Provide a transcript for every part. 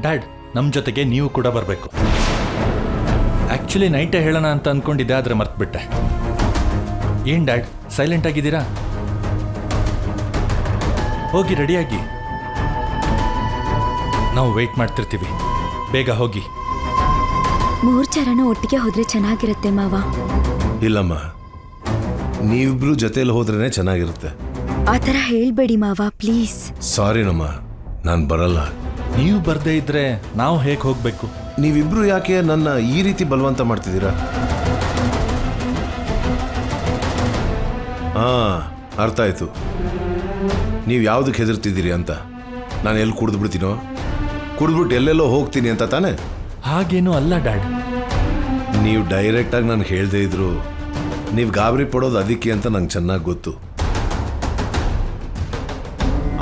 Dad ನಮ್ಮ ಜೊತೆಗೆ ನೀವು ಕೂಡ ಬರಬೇಕು. ಆ್ಯಕ್ಚುಲಿ ನೈಟೇ ಹೇಳೋಣ ಅಂತ ಅಂದ್ಕೊಂಡಿದ್ದೆ ಆದರೆ ಮರ್ತ್ಬಿಟ್ಟೆ. ಏನು ಡ್ಯಾಡ್ ಸೈಲೆಂಟ್ ಆಗಿದ್ದೀರಾ? ಹೋಗಿ ರೆಡಿಯಾಗಿ. ನಾವು ವೆಯ್ಟ್ ಮಾಡ್ತಿರ್ತೀವಿ. ಬೇಗ ಹೋಗಿ. ಮೂರ್ ಜನ ಒಟ್ಟಿಗೆ ಹೋದ್ರೆ ಚೆನ್ನಾಗಿರುತ್ತೆ ಮಾವ. ಇಲ್ಲಮ್ಮ ನೀವಿಬ್ರು ಜೊತೆಯಲ್ಲಿ ಹೋದ್ರೇನೆ ಚೆನ್ನಾಗಿರುತ್ತೆ. ಆ ಥರ ಹೇಳ್ಬೇಡಿ ಮಾವ ಪ್ಲೀಸ್. ಸಾರಿನಮ್ಮ ನಾನು ಬರಲ್ಲ. ನೀವು ಬರ್ದೇ ಇದ್ರೆ ನಾವು ಹೇಗೆ ಹೋಗಬೇಕು? ನೀವಿಬ್ರು ಯಾಕೆ ನನ್ನ ಈ ರೀತಿ ಬಲವಂತ ಮಾಡ್ತಿದ್ದೀರಾ? ಹಾ ಅರ್ಥ ಆಯ್ತು ನೀವು ಯಾವುದಕ್ಕೆ ಹೆದರ್ತಿದ್ದೀರಿ ಅಂತ. ನಾನು ಎಲ್ಲಿ ಕುಡಿದು ಬಿಡ್ತೀನೋ? ಕುಡಿದ್ಬಿಟ್ಟು ಎಲ್ಲೆಲ್ಲೋ ಹೋಗ್ತೀನಿ ಅಂತ ತಾನೇ? ಹಾಗೇನು ಅಲ್ಲ ಡ್ಯಾಡ್. ನೀವು ಡೈರೆಕ್ಟಾಗಿ ನಾನು ಹೇಳದೇ ಇದ್ರು. ನೀವು ಗಾಬರಿ ಪಡೋದು ಅದಕ್ಕೆ ಅಂತ ನಂಗೆ ಚೆನ್ನಾಗಿ ಗೊತ್ತು.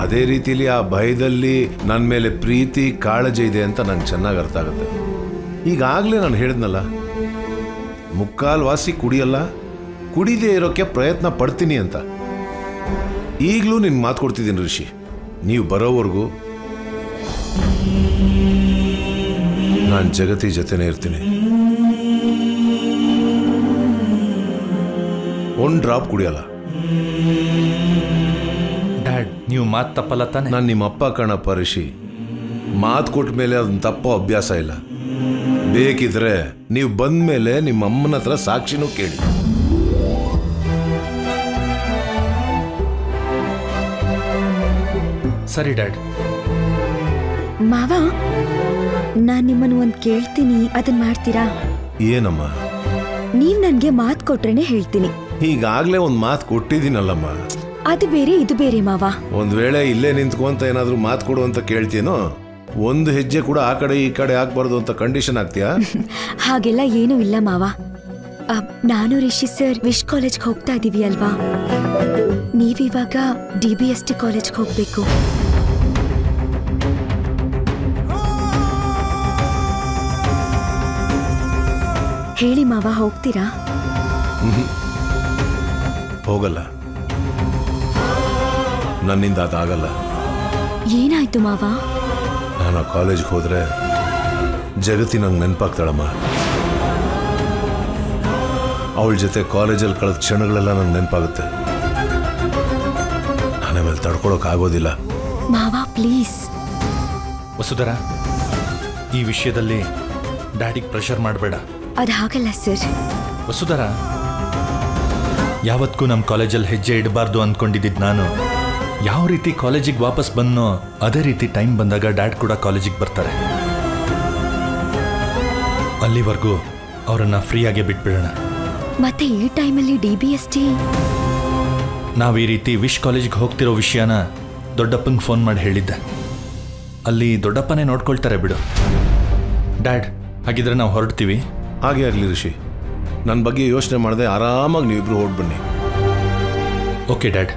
ಅದೇ ರೀತಿಲಿ ಆ ಭಯದಲ್ಲಿ ನನ್ನ ಮೇಲೆ ಪ್ರೀತಿ, ಕಾಳಜಿ ಇದೆ ಅಂತ ನಂಗೆ ಚೆನ್ನಾಗಿ ಅರ್ಥ ಆಗುತ್ತೆ. ಈಗಾಗಲೇ ನಾನು ಹೇಳಿದ್ನಲ್ಲ ಮುಕ್ಕಾಲ್ ವಾಸಿ ಕುಡಿಯಲ್ಲ, ಕುಡಿದೇ ಇರೋಕ್ಕೆ ಪ್ರಯತ್ನ ಪಡ್ತೀನಿ ಅಂತ. ಈಗಲೂ ನಿನ್ನ ಮಾತು ಕೊಡ್ತಿದ್ದೀನಿ ಋಷಿ ನೀವು ಬರೋವರೆಗೂ ನಾನು ಜಗತಿ ಜೊತೆನೇ ಇರ್ತೀನಿ. ಒಂದು ಡ್ರಾಪ್ ಕುಡಿಯಲ್ಲ. ನೀವು ಮಾತು ತಪ್ಪಲ್ಲ ತಾನೆ? ನಾನು ನಿಮ್ಮ ಅಪ್ಪ ಕಣಪ್ಪ ಋಷಿ ಮಾತು ಕೊಟ್ಟ ಮೇಲೆ ಅದನ್ನ ತಪ್ಪು ಅಭ್ಯಾಸ ಇಲ್ಲ. ಬೇಕಿದ್ರೆ ನೀವು ಬಂದ ಮೇಲೆ ನಿಮ್ಮ ಅಮ್ಮನ ಹತ್ರ ಸಾಕ್ಷಿನೂ ಕೇಳಿ. ಸರಿ ಡ್ಯಾಡ್. ಮಾವ ನಾನು ನಿಮ್ಮನ್ನು ಒಂದು ಕೇಳ್ತೀನಿ ಅದನ್ನ ಮಾಡ್ತೀರಾ? ಏನಮ್ಮ? ನೀವು ನನಗೆ ಮಾತು ಕೊಟ್ರೇನೆ ಹೇಳ್ತೀನಿ. ಈಗಾಗಲೇ ಒಂದು ಮಾತು ಕೊಟ್ಟಿದ್ದೀನಲ್ಲಮ್ಮ. ಅದು ಬೇರೆ ಇದು ಬೇರೆ ಮಾವ. ಒಂದು ವೇಳೆ ಇಲ್ಲೇ ನಿಂತ್ಕೊಂತ ಏನಾದರೂ ಮಾತು ಕೊಡು ಅಂತ ಕೇಳ್ತೀನೋ ಒಂದು ಹೆಜ್ಜೆ ಕೂಡ ಆ ಕಡೆ ಈ ಕಡೆ ಹಾಕ್ಬಾರ್ದು ಅಂತ ಕಂಡೀಷನ್ ಆಗ್ತೀಯಾ? ಹಾಗೆಲ್ಲ ಏನೂ ಇಲ್ಲ ಮಾವ. ಅ, ನಾನು ರಿಷಿ ಸರ್ ವಿಶ್ ಕಾಲೇಜ್ಗೆ ಹೋಗ್ತಾ ಇದೀವಿ ಅಲ್ವಾ? ನೀವಿವಾಗ ಡಿ ಬಿ ಎಸ್ ಟಿ ಕಾಲೇಜ್ಗೆ ಹೋಗ್ಬೇಕು. ಹೇಳಿ ಮಾವ ಹೋಗ್ತೀರಾ? ಹೋಗಲ್ಲ. ನನ್ನಿಂದ ಅದಾಗಲ್ಲ. ಏನಾಯ್ತು ಮಾವ? ನಾನು ಆ ಕಾಲೇಜ್ಗೆ ಹೋದ್ರೆ ಜಗತ್ತಿ ನಂಗೆ ನೆನಪಾಗ್ತಾಳಮ್ಮ. ಅವಳ ಜೊತೆ ಕಾಲೇಜಲ್ಲಿ ಕಳೆದ ಕ್ಷಣಗಳೆಲ್ಲ ನಂಗೆ ನೆನಪಾಗುತ್ತೆ. ನಾನು ಆಮೇಲೆ ತಡ್ಕೊಳಕ್ ಆಗೋದಿಲ್ಲ. ಮಾವ ಪ್ಲೀಸ್. ವಸುಧರ ಈ ವಿಷಯದಲ್ಲಿ ಡ್ಯಾಡಿಗೆ ಪ್ರೆಷರ್ ಮಾಡಬೇಡ. ಅದು ಹಾಗಲ್ಲ ಸರ್. ವಸುಧರ ಯಾವತ್ತೂ ನಮ್ಮ ಕಾಲೇಜಲ್ಲಿ ಹೆಜ್ಜೆ ಇಡಬಾರ್ದು ಅಂದ್ಕೊಂಡಿದ್ದಿದ್ದು ನಾನು. ಯಾವ ರೀತಿ ಕಾಲೇಜಿಗೆ ವಾಪಸ್ ಬಂದನೋ ಅದೇ ರೀತಿ ಟೈಮ್ ಬಂದಾಗ ಡ್ಯಾಡ್ ಕೂಡ ಕಾಲೇಜಿಗೆ ಬರ್ತಾರೆ. ಅಲ್ಲಿವರೆಗೂ ಅವರನ್ನು ಫ್ರೀಯಾಗಿ ಬಿಟ್ಬಿಡೋಣ. ಮತ್ತೆ ಈ ಟೈಮಲ್ಲಿ ಡಿ ಬಿ ಎಸ್ ಟಿ? ನಾವು ಈ ರೀತಿ ವಿಶ್ ಕಾಲೇಜಿಗೆ ಹೋಗ್ತಿರೋ ವಿಷಯನ ದೊಡ್ಡಪ್ಪಂಗೆ ಫೋನ್ ಮಾಡಿ ಹೇಳಿದ್ದೆ. ಅಲ್ಲಿ ದೊಡ್ಡಪ್ಪನೇ ನೋಡ್ಕೊಳ್ತಾರೆ ಬಿಡು. ಡ್ಯಾಡ್ ಹಾಗಿದ್ರೆ ನಾವು ಹೊರಡ್ತೀವಿ? ಹಾಗೆ ಆಗಲಿ ಋಷಿ. ನನ್ನ ಬಗ್ಗೆ ಯೋಚನೆ ಮಾಡದೆ ಆರಾಮಾಗಿ ನೀವಿಬ್ರು ಹೊರಡ್ಬನ್ನಿ ಓಕೆ ಡ್ಯಾಡ್.